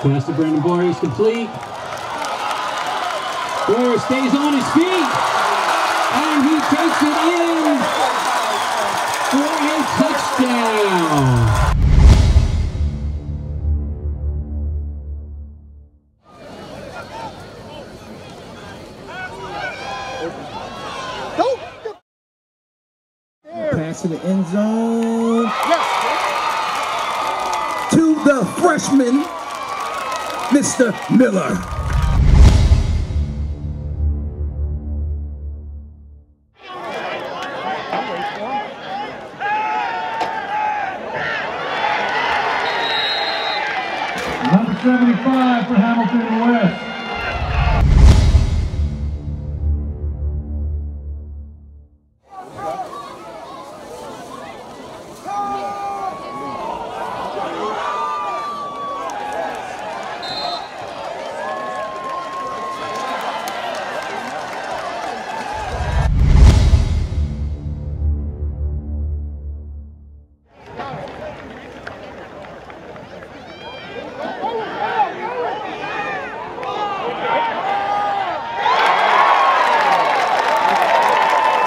Pass to Brandon Barrios complete. Barrios stays on his feet. And he takes it in for a touchdown. Pass to the end zone. Yes. To the freshman, Mr. Miller. Number 75 for Hamilton West.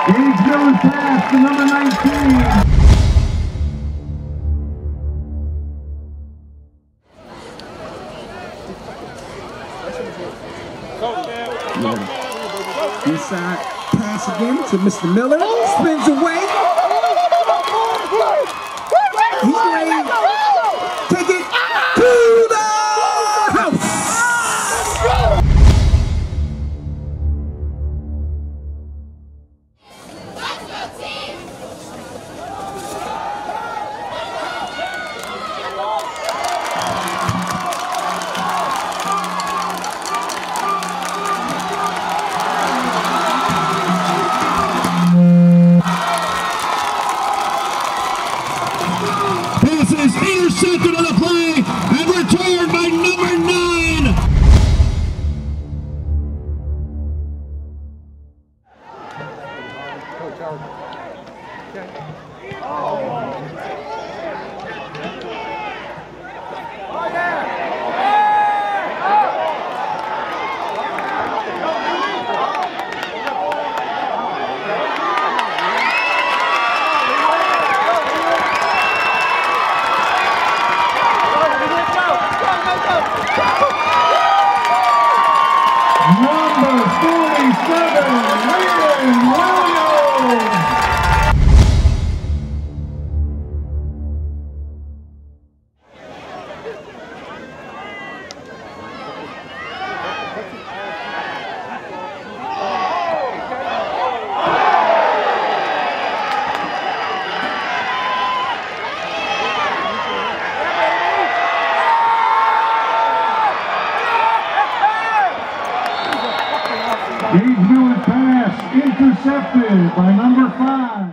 Miller pass to number 19. Inside pass again to Mr. Miller. Spins away. Intercepted on the play and returned by number nine. Number Gage Miller pass intercepted by number five.